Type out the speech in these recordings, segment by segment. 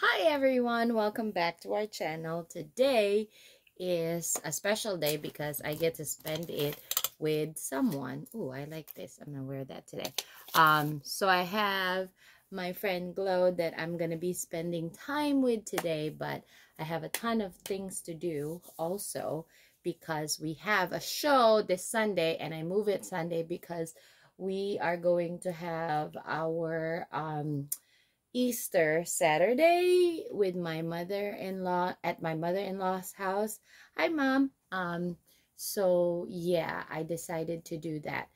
Hi everyone, welcome back to our channel. Today is a special day because I get to spend it with someone. Oh, I like this. I'm gonna wear that today. Um, so I have my friend Glow that I'm gonna be spending time with today, but I have a ton of things to do also because we have a show this Sunday and I move it Sunday because we are going to have our um Easter Saturday with my mother-in-law at my mother-in-law's house. Hi, Mom. Um, so yeah, I decided to do that.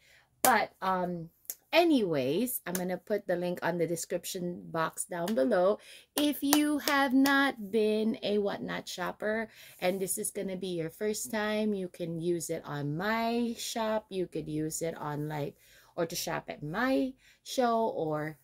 But um, anyways, I'm gonna put the link on the description box down below. If you have not been a whatnot shopper and this is gonna be your first time, you can use it on my shop. You could use it on like or to shop at my show or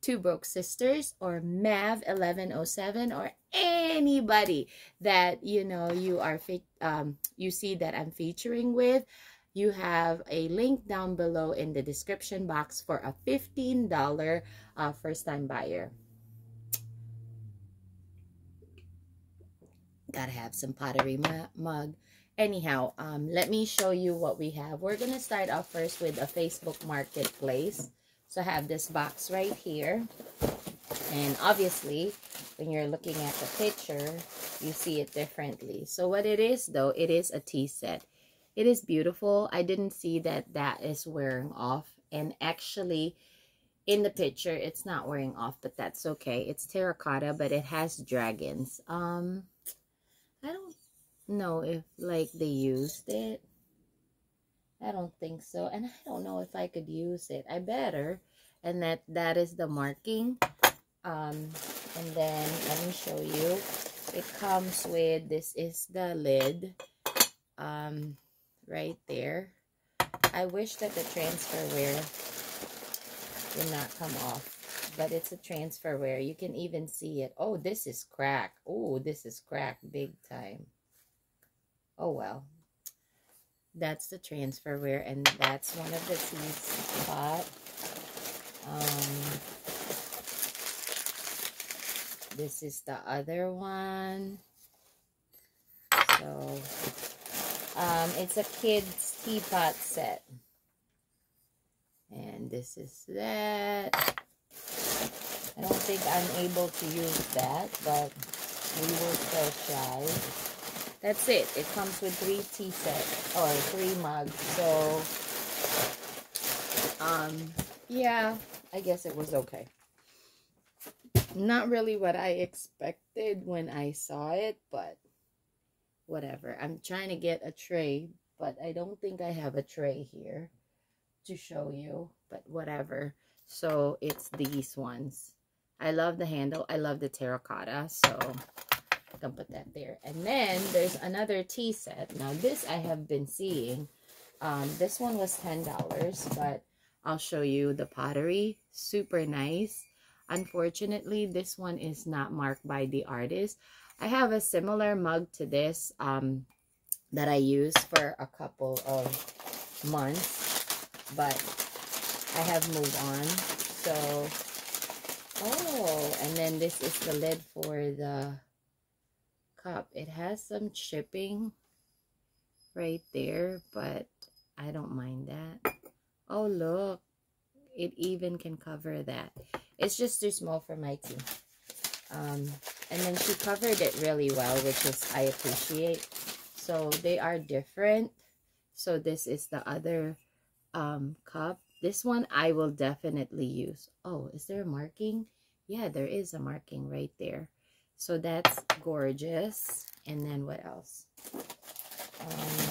Two Broke Sisters or Mav 1107 or anybody that you know you are um, you see that I'm featuring with you have a link down below in the description box for a $15 uh, first time buyer. Gotta have some pottery mug. Anyhow um, let me show you what we have. We're gonna start off first with a Facebook marketplace so I have this box right here. And obviously, when you're looking at the picture, you see it differently. So what it is, though, it is a tea set. It is beautiful. I didn't see that that is wearing off. And actually, in the picture, it's not wearing off, but that's okay. It's terracotta, but it has dragons. Um, I don't know if, like, they used it. I don't think so. And I don't know if I could use it. I better. And that, that is the marking. Um, and then, let me show you. It comes with, this is the lid. Um, right there. I wish that the transferware did not come off. But it's a transferware. You can even see it. Oh, this is crack. Oh, this is crack big time. Oh, well that's the transferware and that's one of the tea spot um this is the other one. So um it's a kids teapot set. And this is that. I don't think I'm able to use that but we will still try that's it. It comes with three tea sets or three mugs. So, um, yeah, I guess it was okay. Not really what I expected when I saw it, but whatever. I'm trying to get a tray, but I don't think I have a tray here to show you, but whatever. So it's these ones. I love the handle. I love the terracotta. So can put that there. And then there's another tea set. Now this I have been seeing. Um, this one was $10, but I'll show you the pottery. Super nice. Unfortunately, this one is not marked by the artist. I have a similar mug to this um, that I use for a couple of months, but I have moved on. So, oh, and then this is the lid for the cup. It has some chipping right there, but I don't mind that. Oh, look. It even can cover that. It's just too small for my tea. Um, and then she covered it really well, which is I appreciate. So they are different. So this is the other um, cup. This one I will definitely use. Oh, is there a marking? Yeah, there is a marking right there. So that's gorgeous. And then what else? Um,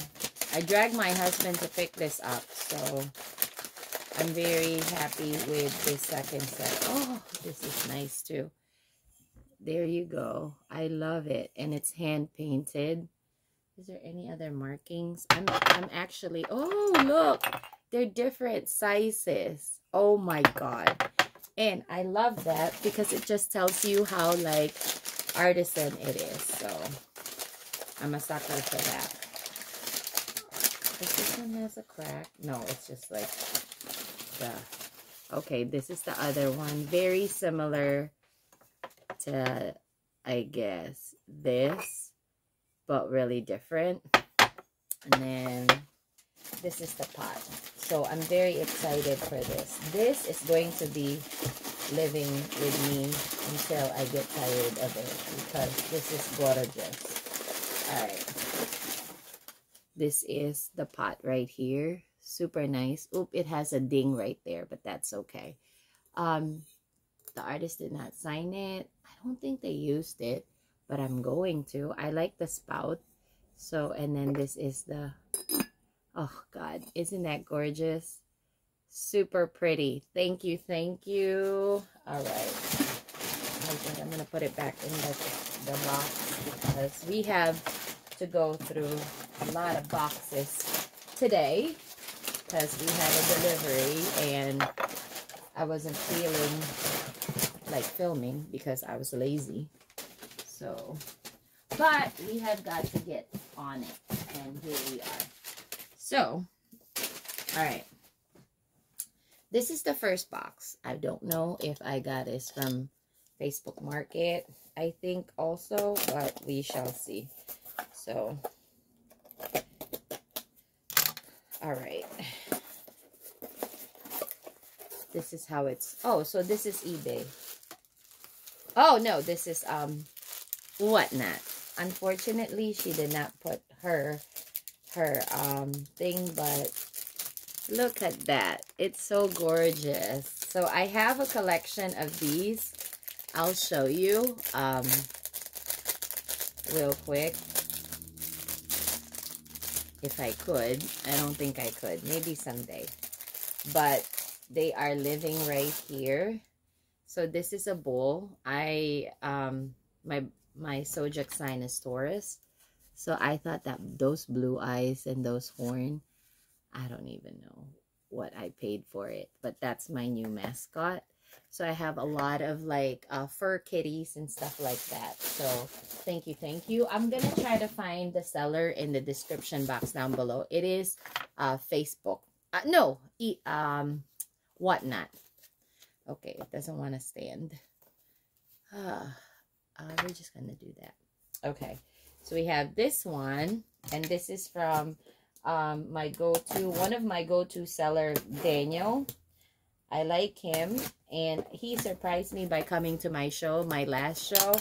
I dragged my husband to pick this up. So I'm very happy with this second set. Oh, this is nice too. There you go. I love it. And it's hand painted. Is there any other markings? I'm, I'm actually, oh, look. They're different sizes. Oh my God. And I love that because it just tells you how like artisan it is. So, I'm a sucker for that. Does this one has a crack? No, it's just like the... Okay, this is the other one. Very similar to, I guess, this, but really different. And then this is the pot. So I'm very excited for this. This is going to be living with me until I get tired of it because this is gorgeous. Alright. This is the pot right here. Super nice. Oop, it has a ding right there, but that's okay. Um, the artist did not sign it. I don't think they used it, but I'm going to. I like the spout. So, and then this is the, oh God, isn't that gorgeous? Super pretty. Thank you, thank you. All right. I think I'm going to put it back in the, the box because we have to go through a lot of boxes today because we have a delivery and I wasn't feeling like filming because I was lazy. So, but we have got to get on it. And here we are. So, all right. This is the first box. I don't know if I got this from Facebook Market. I think also, but we shall see. So, all right. This is how it's, oh, so this is eBay. Oh, no, this is, um, whatnot. Unfortunately, she did not put her, her, um, thing, but look at that. It's so gorgeous. So I have a collection of these. I'll show you, um, real quick. If I could. I don't think I could. Maybe someday. But they are living right here. So this is a bull. I, um, my my zodiac sign is Taurus. So I thought that those blue eyes and those horn, I don't even know what I paid for it. But that's my new mascot. So I have a lot of like uh, fur kitties and stuff like that. So thank you, thank you. I'm going to try to find the seller in the description box down below. It is uh, Facebook. Uh, no, e um, whatnot. Okay, it doesn't want to stand. Uh, uh, we're just going to do that. Okay, so we have this one, and this is from um, my go-to, one of my go-to seller, Daniel. I like him, and he surprised me by coming to my show, my last show,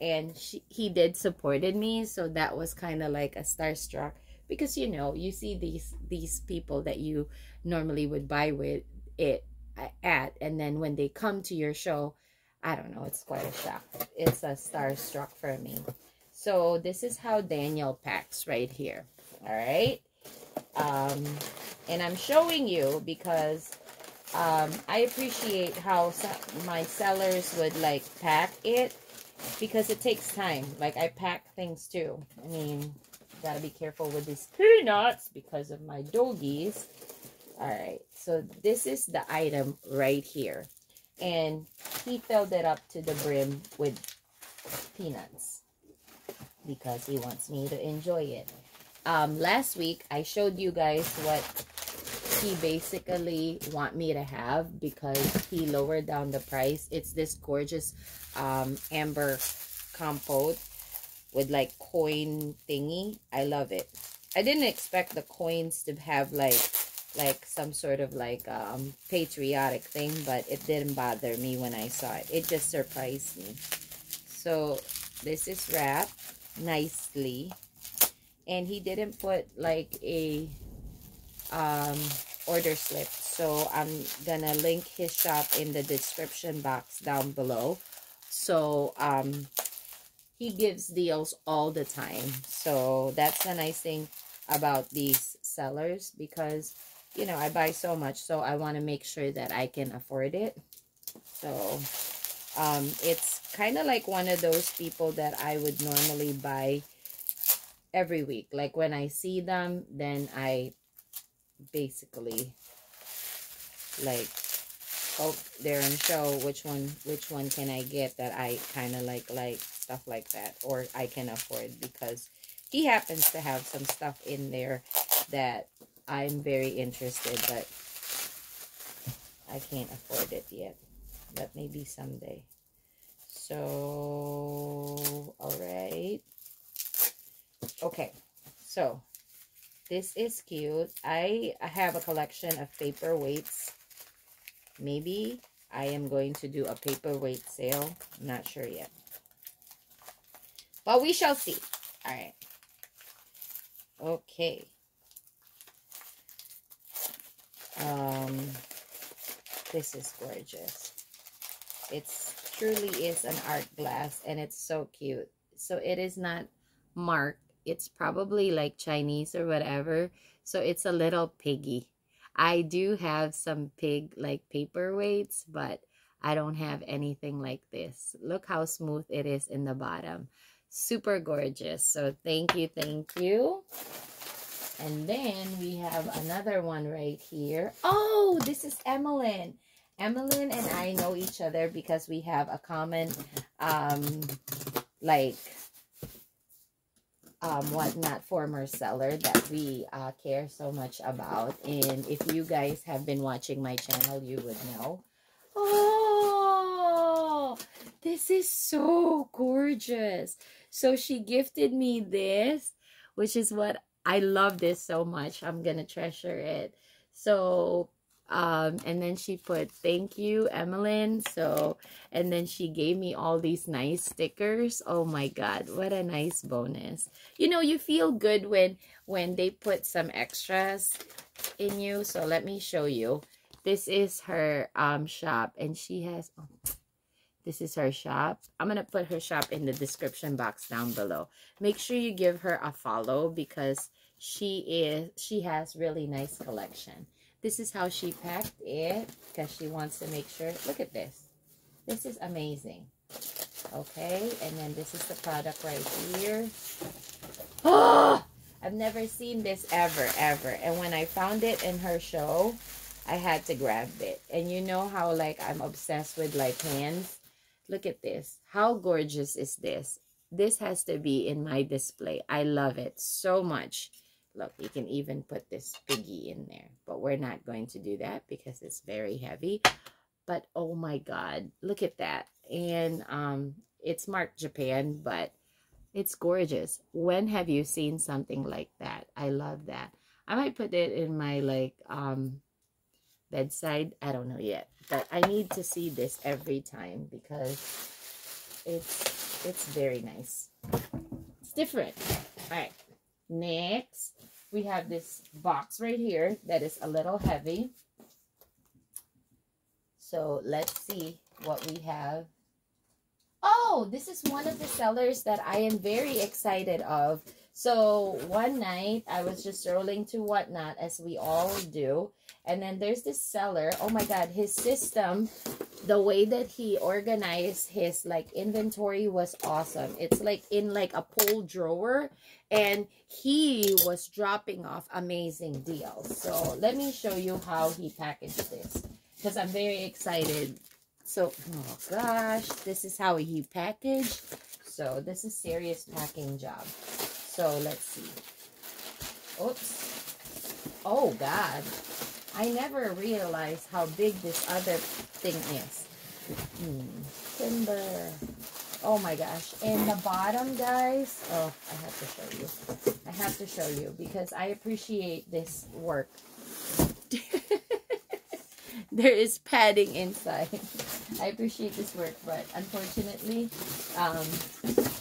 and she, he did supported me, so that was kind of like a starstruck, because, you know, you see these, these people that you normally would buy with it at, and then when they come to your show, I don't know. It's quite a shock. It's a starstruck for me. So this is how Daniel packs right here. All right. Um, and I'm showing you because um, I appreciate how my sellers would like pack it because it takes time. Like I pack things too. I mean, gotta be careful with these peanuts because of my doggies. All right. So this is the item right here and he filled it up to the brim with peanuts because he wants me to enjoy it. Um, last week, I showed you guys what he basically want me to have because he lowered down the price. It's this gorgeous um, amber compote with like coin thingy. I love it. I didn't expect the coins to have like like some sort of like um, patriotic thing, but it didn't bother me when I saw it. It just surprised me. So this is wrapped nicely. And he didn't put like a um, order slip. So I'm gonna link his shop in the description box down below. So um, he gives deals all the time. So that's the nice thing about these sellers because you know, I buy so much, so I want to make sure that I can afford it. So, um, it's kind of like one of those people that I would normally buy every week. Like when I see them, then I basically like, oh, they're in show. Which one, which one can I get that I kind of like, like stuff like that, or I can afford because he happens to have some stuff in there that I'm very interested, but I can't afford it yet. But maybe someday. So, all right. Okay, so this is cute. I, I have a collection of paperweights. Maybe I am going to do a paperweight sale. I'm not sure yet. But we shall see. All right. Okay. Um, this is gorgeous. It's truly is an art glass and it's so cute. So it is not marked. It's probably like Chinese or whatever. So it's a little piggy. I do have some pig like paperweights, but I don't have anything like this. Look how smooth it is in the bottom. Super gorgeous. So thank you, thank you. And then we have another one right here. Oh, this is Emmeline. Emmeline and I know each other because we have a common, um, like, um, whatnot former seller that we uh, care so much about. And if you guys have been watching my channel, you would know. Oh, this is so gorgeous. So she gifted me this, which is what I love this so much. I'm going to treasure it. So um, and then she put, thank you, Emmeline. So, and then she gave me all these nice stickers. Oh my God, what a nice bonus. You know, you feel good when, when they put some extras in you. So let me show you. This is her um, shop and she has, oh, this is her shop. I'm going to put her shop in the description box down below. Make sure you give her a follow because she is, she has really nice collection. This is how she packed it because she wants to make sure. Look at this. This is amazing. Okay, and then this is the product right here. Oh, I've never seen this ever, ever. And when I found it in her show, I had to grab it. And you know how like I'm obsessed with like hands? Look at this. How gorgeous is this? This has to be in my display. I love it so much. Look, you can even put this piggy in there. But we're not going to do that because it's very heavy. But oh my god, look at that. And um, it's marked Japan, but it's gorgeous. When have you seen something like that? I love that. I might put it in my like um bedside. I don't know yet. But I need to see this every time because it's it's very nice. It's different. All right. Next, we have this box right here that is a little heavy. So let's see what we have. Oh, this is one of the sellers that I am very excited of. So one night I was just rolling to whatnot as we all do. And then there's this seller. Oh my God, his system, the way that he organized his like inventory was awesome. It's like in like a pull drawer and he was dropping off amazing deals. So let me show you how he packaged this because I'm very excited. So, oh gosh, this is how he packaged. So this is serious packing job. So let's see. Oops. Oh God. I never realized how big this other thing is. Hmm. Timber. Oh my gosh. And the bottom, guys. Oh, I have to show you. I have to show you because I appreciate this work. there is padding inside. I appreciate this work, but unfortunately, um,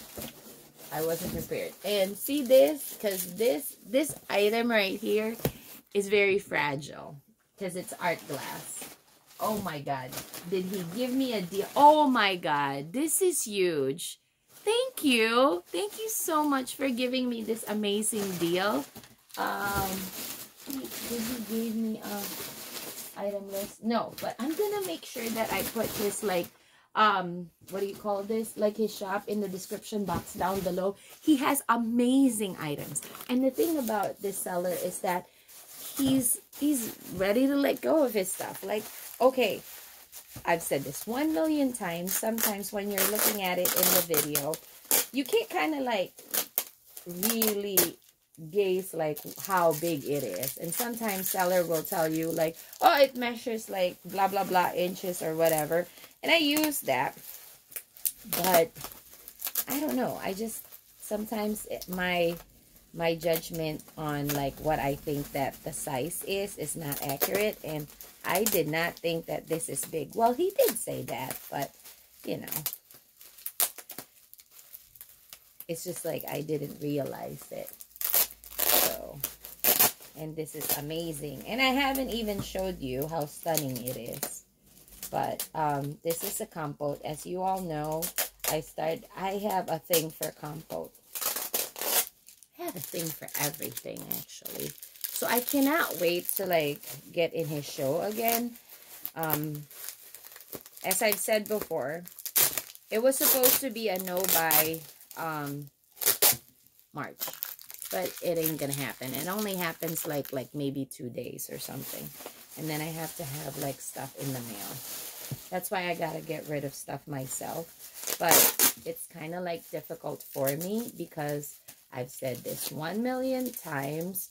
I wasn't prepared. And see this? Because this, this item right here is very fragile because it's art glass. Oh my God. Did he give me a deal? Oh my God. This is huge. Thank you. Thank you so much for giving me this amazing deal. Um, did he give me a item list? No, but I'm going to make sure that I put this like, um, what do you call this? Like his shop in the description box down below. He has amazing items. And the thing about this seller is that he's he's ready to let go of his stuff. Like, okay, I've said this one million times. Sometimes when you're looking at it in the video, you can't kind of like really gaze like how big it is. And sometimes seller will tell you like, oh, it measures like blah, blah, blah inches or whatever. And I use that. but I don't know. I just sometimes it, my my judgment on like what I think that the size is is not accurate and I did not think that this is big. Well, he did say that, but you know. It's just like I didn't realize it. And this is amazing. And I haven't even showed you how stunning it is. But um, this is a compote. As you all know, I start. I have a thing for compote I have a thing for everything, actually. So I cannot wait to, like, get in his show again. Um, as I've said before, it was supposed to be a no-buy um, March. But it ain't gonna happen. It only happens, like, like maybe two days or something. And then I have to have, like, stuff in the mail. That's why I gotta get rid of stuff myself. But it's kind of, like, difficult for me because I've said this one million times.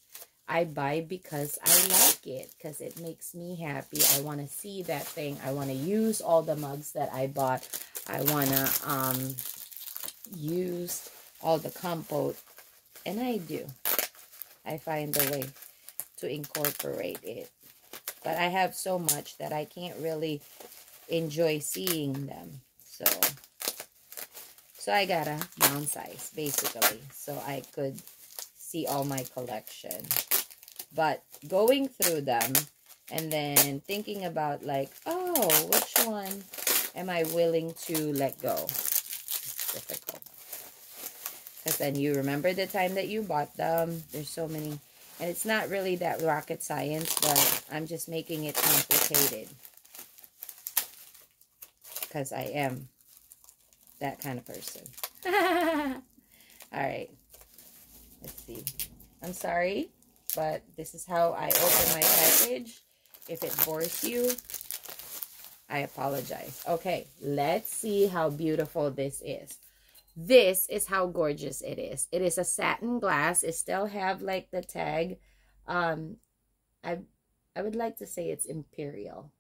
I buy because I like it, because it makes me happy. I want to see that thing. I want to use all the mugs that I bought. I want to um, use all the compote. And I do. I find a way to incorporate it. But I have so much that I can't really enjoy seeing them. So... So I got a downsize, basically, so I could see all my collection. But going through them and then thinking about like, oh, which one am I willing to let go? It's difficult. Because then you remember the time that you bought them. There's so many. And it's not really that rocket science, but I'm just making it complicated. Because I am that kind of person. All right. Let's see. I'm sorry, but this is how I open my package. If it bores you, I apologize. Okay, let's see how beautiful this is. This is how gorgeous it is. It is a satin glass. It still have like the tag. Um, I, I would like to say it's Imperial.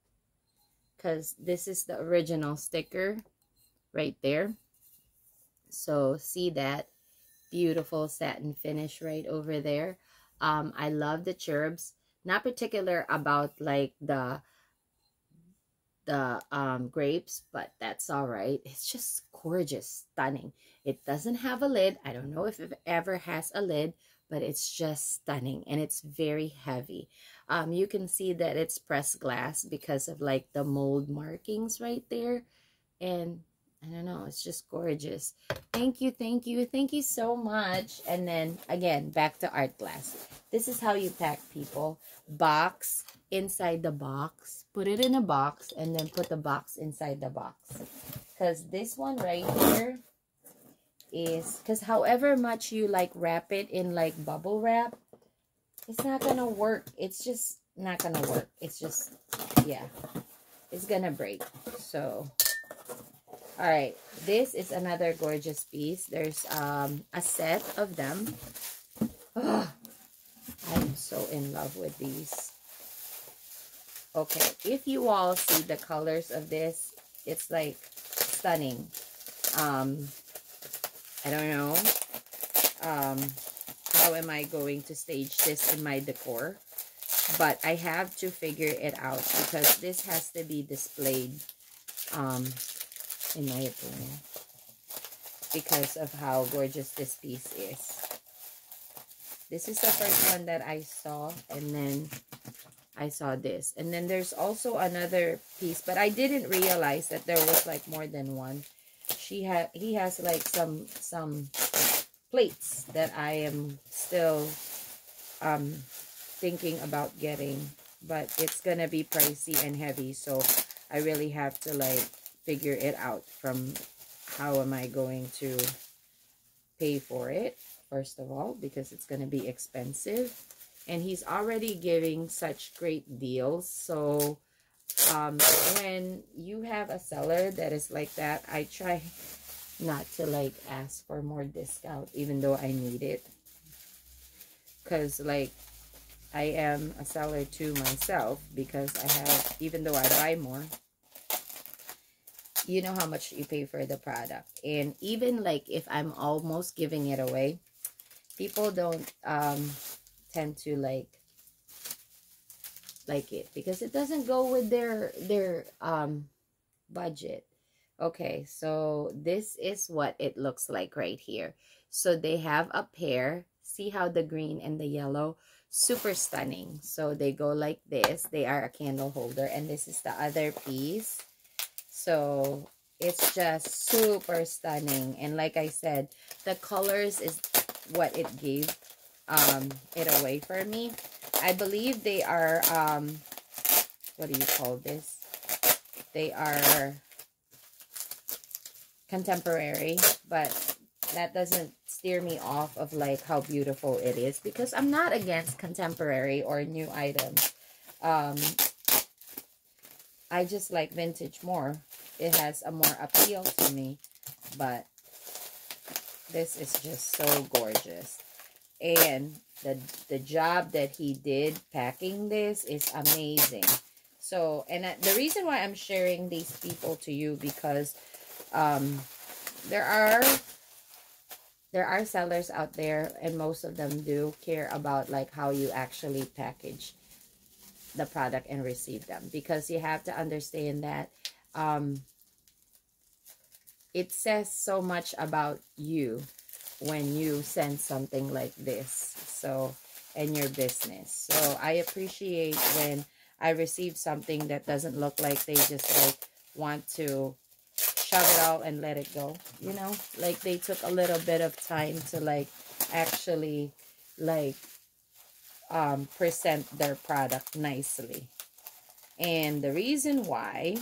Because this is the original sticker right there. So see that beautiful satin finish right over there. Um, I love the cherubs. Not particular about like the the um, grapes, but that's all right. It's just gorgeous, stunning. It doesn't have a lid. I don't know if it ever has a lid, but it's just stunning and it's very heavy. Um, you can see that it's pressed glass because of like the mold markings right there. And I don't know. It's just gorgeous. Thank you, thank you, thank you so much. And then, again, back to art glass. This is how you pack people. Box inside the box. Put it in a box and then put the box inside the box. Because this one right here is... Because however much you, like, wrap it in, like, bubble wrap, it's not going to work. It's just not going to work. It's just, yeah. It's going to break. So... All right, this is another gorgeous piece. There's um, a set of them. I'm so in love with these. Okay, if you all see the colors of this, it's like stunning. Um, I don't know. Um, how am I going to stage this in my decor? But I have to figure it out because this has to be displayed um, in my opinion. Because of how gorgeous this piece is. This is the first one that I saw. And then I saw this. And then there's also another piece. But I didn't realize that there was like more than one. She had he has like some some plates that I am still um thinking about getting. But it's gonna be pricey and heavy. So I really have to like figure it out from how am I going to pay for it, first of all, because it's going to be expensive. And he's already giving such great deals. So um, when you have a seller that is like that, I try not to like ask for more discount, even though I need it. Because like I am a seller to myself because I have, even though I buy more, you know how much you pay for the product. And even like if I'm almost giving it away, people don't um, tend to like like it because it doesn't go with their their um budget. Okay so this is what it looks like right here. So they have a pair. See how the green and the yellow? Super stunning. So they go like this. They are a candle holder and this is the other piece. So it's just super stunning. And like i said the colors is what it gave um it away for me i believe they are um what do you call this they are contemporary but that doesn't steer me off of like how beautiful it is because I'm not against contemporary or new items. Um, I just like vintage more. It has a more appeal to me, but this is just so gorgeous. And the, the job that he did packing this is amazing. So, and the reason why I'm sharing these people to you because um, there are there are sellers out there and most of them do care about like how you actually package the product and receive them because you have to understand that um, it says so much about you when you send something like this so and your business. So i appreciate when i receive something that doesn't look like they just like want to shove it out and let it go you know? Like they took a little bit of time to like actually like um present their product nicely. And the reason why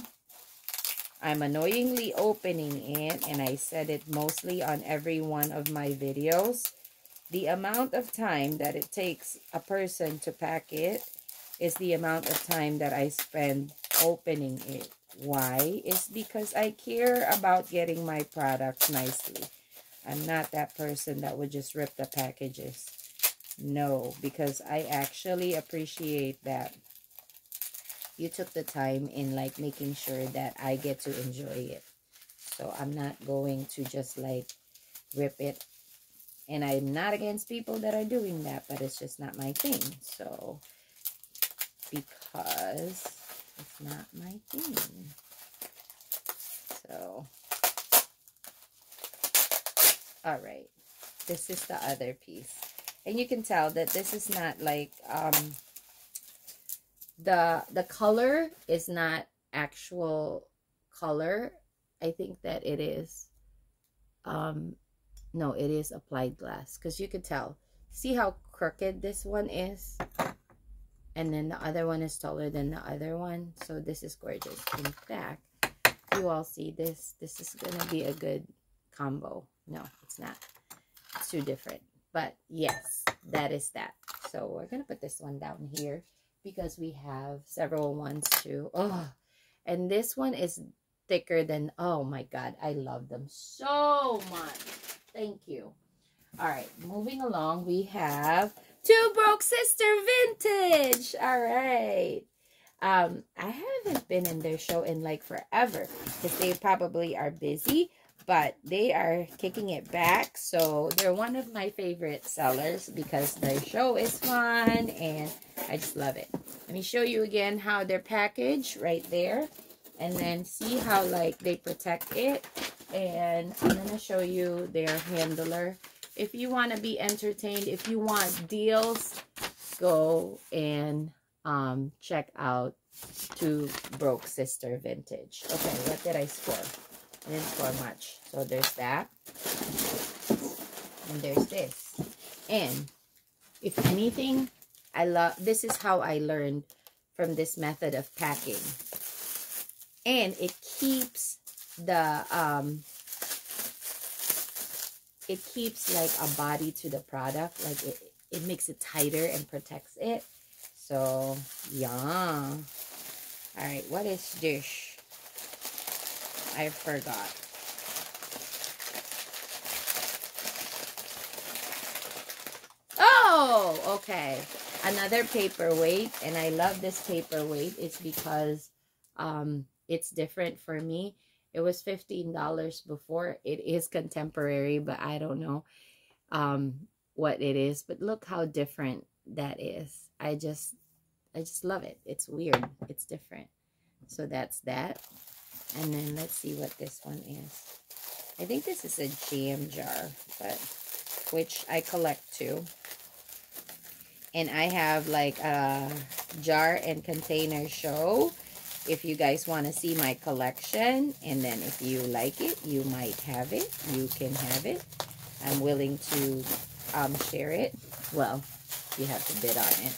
I'm annoyingly opening it and I said it mostly on every one of my videos the amount of time that it takes a person to pack it is the amount of time that I spend opening it why? Is because I care about getting my products nicely. I'm not that person that would just rip the packages. No, because I actually appreciate that you took the time in like making sure that I get to enjoy it. So I'm not going to just like rip it. And I'm not against people that are doing that, but it's just not my thing. So because it's not my thing. So, all right. This is the other piece. And you can tell that this is not like, um, the, the color is not actual color. I think that it is, um, no, it is applied glass. Because you could tell. See how crooked this one is? and then the other one is taller than the other one so this is gorgeous in fact you all see this this is gonna be a good combo no it's not it's too different but yes that is that so we're gonna put this one down here because we have several ones too. Oh and this one is thicker than oh my god i love them so much. Thank you. All right moving along we have Two Broke Sister Vintage. All right. Um, I haven't been in their show in like forever because they probably are busy, but they are kicking it back. So they're one of my favorite sellers because their show is fun and I just love it. Let me show you again how they're packaged right there and then see how like they protect it. And I'm going to show you their handler if you want to be entertained, if you want deals, go and um, check out Two Broke Sister Vintage. Okay, what did I score? Didn't score much. So there's that. And there's this. And if anything, I love, this is how I learned from this method of packing. And it keeps the um, it keeps like a body to the product like it it makes it tighter and protects it so yeah all right what is this i forgot oh okay another paperweight and i love this paperweight it's because um it's different for me It was $15 before. It is contemporary, but I don't know um, what it is. But look how different that is. I just, I just love it. It's weird. It's different. So that's that. And then let's see what this one is. I think this is a jam jar, but which I collect too. And I have like a jar and container show if you guys want to see my collection. And then if you like it, you might have it. You can have it. I'm willing to um, share it. Well, you have to bid on it.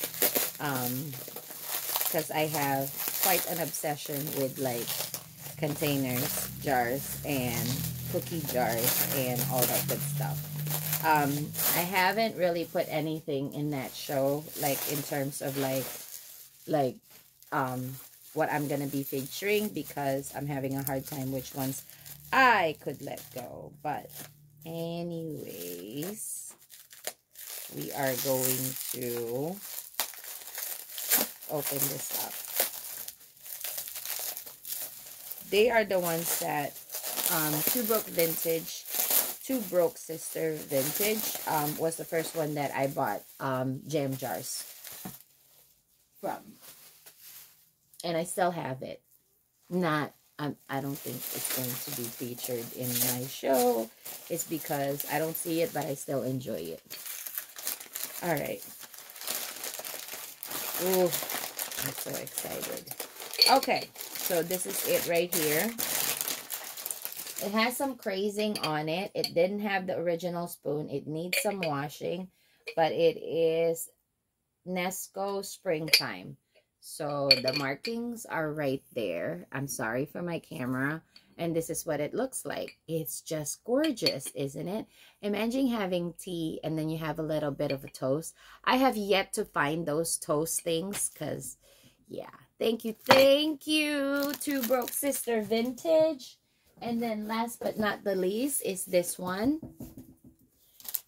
Because um, I have quite an obsession with like containers, jars, and cookie jars, and all that good stuff. Um, I haven't really put anything in that show, like in terms of like, like, um, what I'm to be featuring because I'm having a hard time which ones I could let go. But anyways, we are going to open this up. They are the ones that um, Two Broke Vintage, Two Broke Sister Vintage um, was the first one that I bought um, jam jars from and I still have it. Not, I'm, I don't think it's going to be featured in my show. It's because I don't see it, but I still enjoy it. All right. Ooh, I'm so excited. Okay, so this is it right here. It has some crazing on it. It didn't have the original spoon. It needs some washing, but it is Nasco Springtime. So the markings are right there. I'm sorry for my camera. And this is what it looks like. It's just gorgeous, isn't it? Imagine having tea and then you have a little bit of a toast. I have yet to find those toast things because, yeah. Thank you. Thank you to Broke Sister Vintage. And then last but not the least is this one.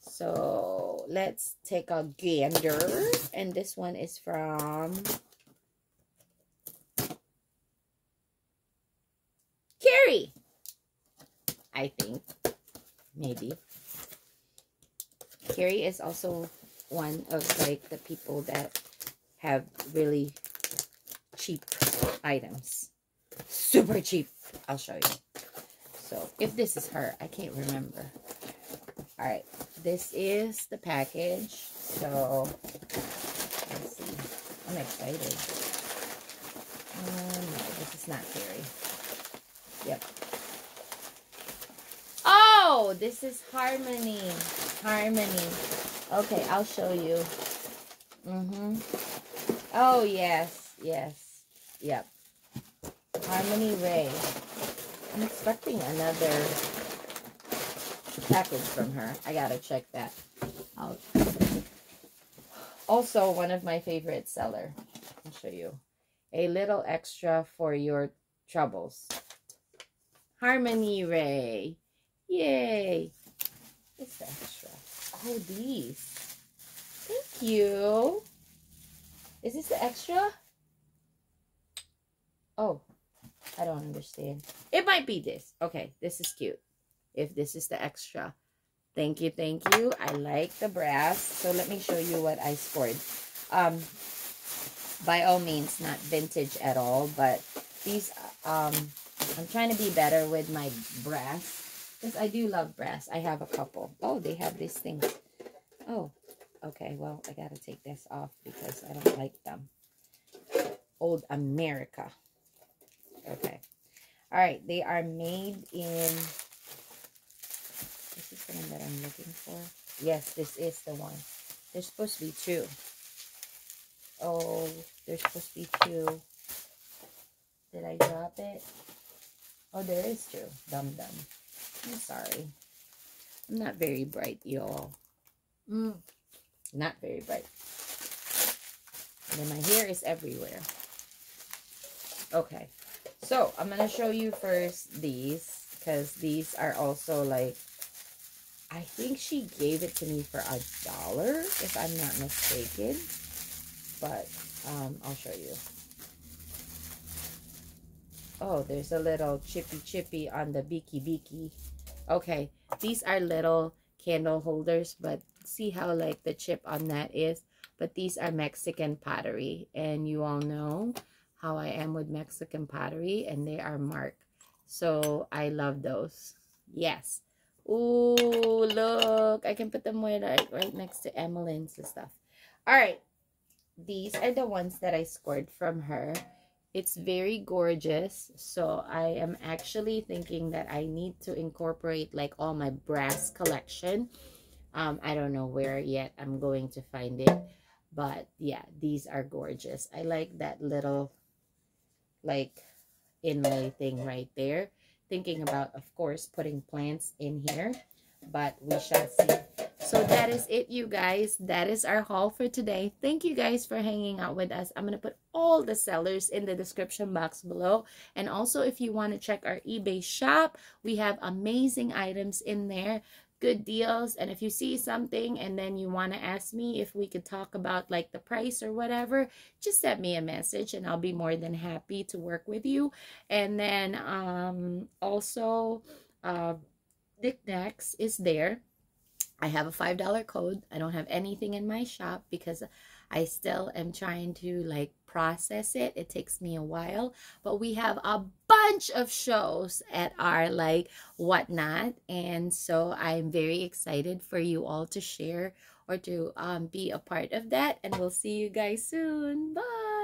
So let's take a gander. And this one is from Carrie. I think. Maybe. Carrie is also one of like the people that have really cheap items. Super cheap. I'll show you. So if this is her, I can't remember. All right. This is the package. So let's see. I'm excited. Uh, no, this is not Carrie. Yep. Oh, this is Harmony. Harmony. Okay, I'll show you. Mm-hmm. Oh, yes. Yes. Yep. Harmony Ray. I'm expecting another package from her. I gotta check that out. Also, one of my favorite seller. I'll show you. A little extra for your troubles. Harmony Ray. Yay. It's the extra. Oh, these. Thank you. Is this the extra? Oh, I don't understand. It might be this. Okay, this is cute. If this is the extra. Thank you, thank you. I like the brass. So let me show you what I scored. Um, by all means, not vintage at all, but these um I'm trying to be better with my brass. Because I do love brass. I have a couple. Oh, they have this thing. Oh, okay. Well, I got to take this off because I don't like them. Old America. Okay. All right. They are made in... This is the one that I'm looking for. Yes, this is the one. There's supposed to be two. Oh, there's supposed to be two. Did I drop it? Oh, there is two. Dum dum. I'm sorry. I'm not very bright, y'all. Mm, not very bright. And then my hair is everywhere. Okay. So, I'm going to show you first these. Because these are also like... I think she gave it to me for a dollar, if I'm not mistaken. But, um, I'll show you. Oh, there's a little chippy chippy on the beaky beaky. Okay, these are little candle holders, but see how like the chip on that is? But these are Mexican pottery, and you all know how I am with Mexican pottery, and they are marked. So I love those. Yes. Ooh, look. I can put them right, right next to Emmeline's and stuff. All right. These are the ones that I scored from her. It's very gorgeous. So I am actually thinking that I need to incorporate like all my brass collection. Um, I don't know where yet I'm going to find it. But yeah, these are gorgeous. I like that little like inlay thing right there thinking about, of course, putting plants in here, but we shall see. So that is it, you guys. That is our haul for today. Thank you guys for hanging out with us. I'm going to put all the sellers in the description box below. And also, if you want to check our eBay shop, we have amazing items in there good deals and if you see something and then you want to ask me if we could talk about like the price or whatever just send me a message and i'll be more than happy to work with you. And then um also uh NikNax is there. I have a five dollar code. I don't have anything in my shop because I still am trying to like process it. It takes me a while, but we have a bunch of shows at our like whatnot. And so I'm very excited for you all to share or to um, be a part of that. And we'll see you guys soon. Bye.